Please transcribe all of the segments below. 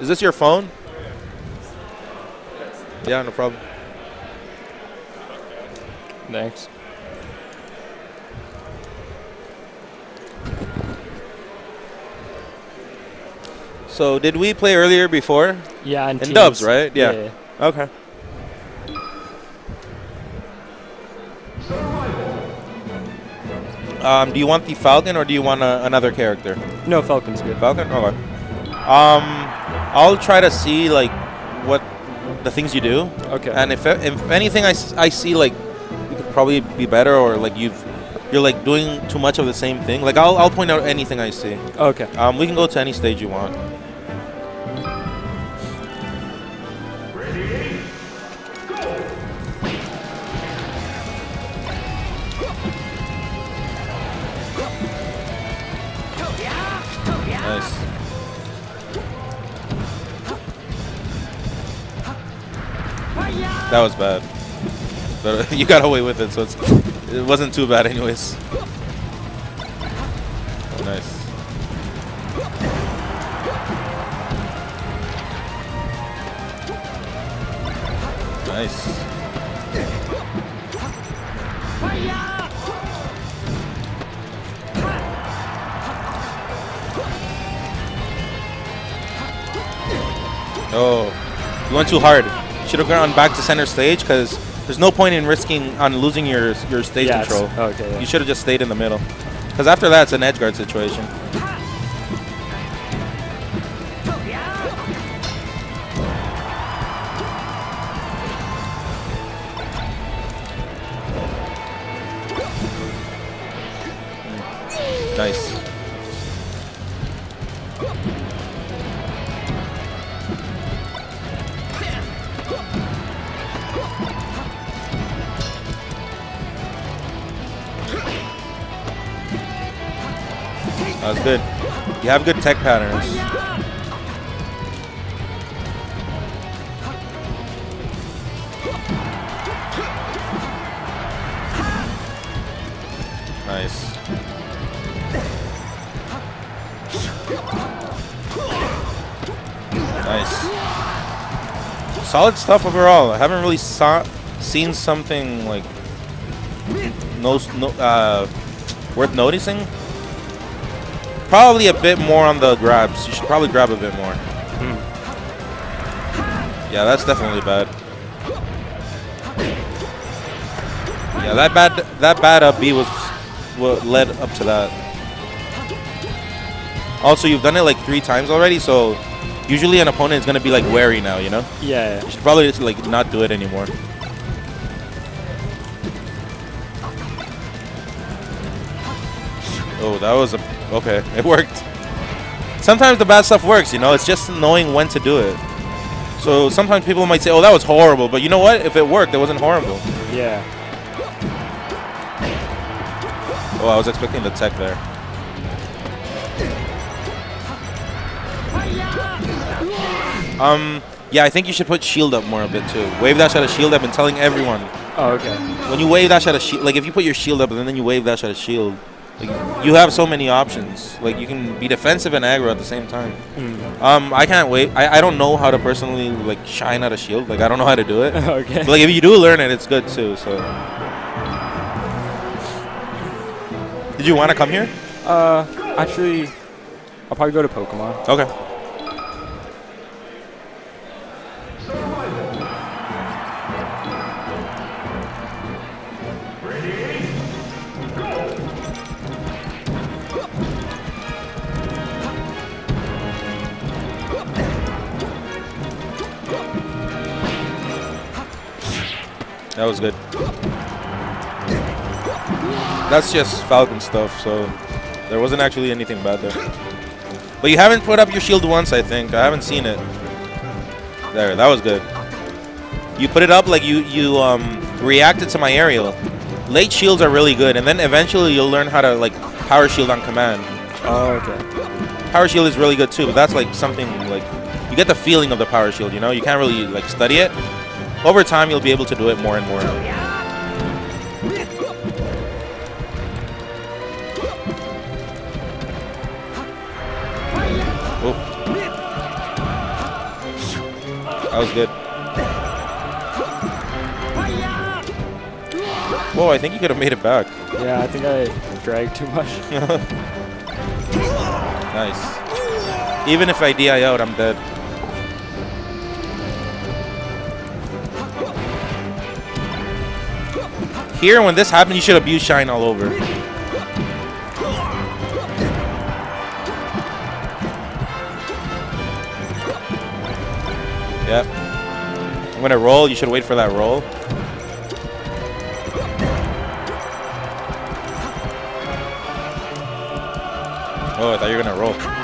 Is this your phone? Yeah, no problem. Thanks. So did we play earlier before? Yeah, teams. dubs, right? Yeah. Okay. Um, do you want the Falcon or do you want a, another character? No, Falcon's good. Falcon? Okay. Um, I'll try to see like what the things you do, Okay. and if if anything I, I see like you could probably be better or like you've you're like doing too much of the same thing. Like I'll I'll point out anything I see. okay. Um, we can go to any stage you want. Nice. That was bad. But you got away with it, so it wasn't too bad anyways. Nice. Nice. Oh, you went too hard. Should have gone back to center stage because there's no point in risking on losing your your stage Yeah, control. Oh, okay, yeah. You should have just stayed in the middle. Because after that, it's an edge guard situation. Nice. That was good. You have good tech patterns. Nice. Nice. Solid stuff overall. I haven't really saw, seen something like no, no uh, worth noticing. Probably a bit more on the grabs. You should probably grab a bit more. Hmm. Yeah, that's definitely bad. Yeah, that bad that bad up B was what led up to that. Also, you've done it like three times already, so usually an opponent is gonna be like wary now. You know, Yeah. yeah. you should probably just like not do it anymore. Oh, that was a okay. It worked. Sometimes the bad stuff works. You know, it's just knowing when to do it. So sometimes people might say, "Oh, that was horrible," but you know what? If it worked, it wasn't horrible. Yeah. Oh, I was expecting the tech there. Um, yeah, I think you should put shield up more a bit too. Wave dash out of shield. I've been telling everyone. Oh, okay. When you wave dash out of shield, like if you put your shield up and then you wave dash out of shield, like, you have so many options. Like you can be defensive and aggro at the same time. Hmm. Um, I can't wait. I, I don't know how to personally like shine out a shield. Like I don't know how to do it. okay. But like if you do learn it, it's good too. So. Did you want to come here? Uh, actually, I'll probably go to Pokemon. Okay. That was good. That's just Falcon stuff, so there wasn't actually anything bad there. But you haven't put up your shield once, I think. I haven't seen it. There, that was good. You put it up like you you um, reacted to my aerial. Late shields are really good, and then eventually you'll learn how to like power shield on command. Oh, okay. Power shield is really good too, but that's like something like you get the feeling of the power shield. You know, you can't really like study it. Over time, you'll be able to do it more and more. Oh. That was good. Whoa, I think you could have made it back. Yeah, I think I dragged too much. Nice. Even if I DI out, I'm dead. Here, when this happened, you should abuse Shine all over. Yep. I'm gonna roll. You should wait for that roll. Oh, I thought you were gonna roll.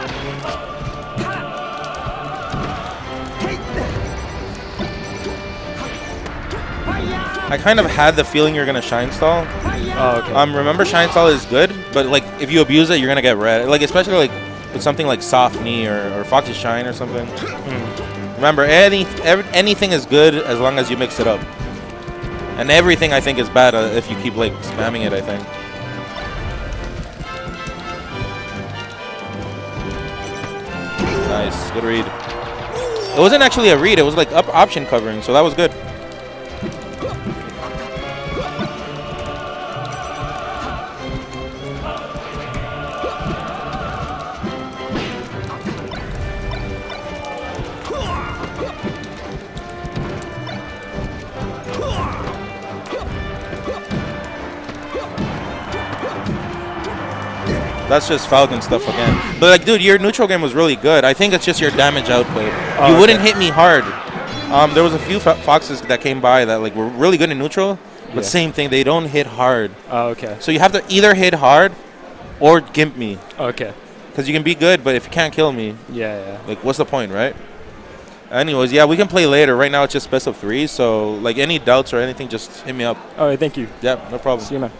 I kind of had the feeling you're gonna shine stall. Oh, okay. Um, remember shine stall is good, but like if you abuse it, you're gonna get read. Like especially like with something like soft knee or, or Fox's shine or something. Remember, any every, anything is good as long as you mix it up. And everything I think is bad uh, if you keep like spamming it. I think. Nice, good read. It wasn't actually a read; it was like up option covering, so that was good. That's just Falcon stuff again. But like, dude, your neutral game was really good. I think it's just your damage output. Oh, you okay. wouldn't hit me hard. Um, there was a few fo- foxes that came by that like were really good in neutral, but Yeah. same thing. They don't hit hard. Oh, okay. So you have to either hit hard or gimp me, Okay. because you can be good, but if you can't kill me, Yeah, yeah. like, what's the point, right? Anyways, yeah, we can play later. Right now, it's just best of three. So, like, any doubts or anything, just hit me up. All right, thank you. Yeah, no problem. See you, man.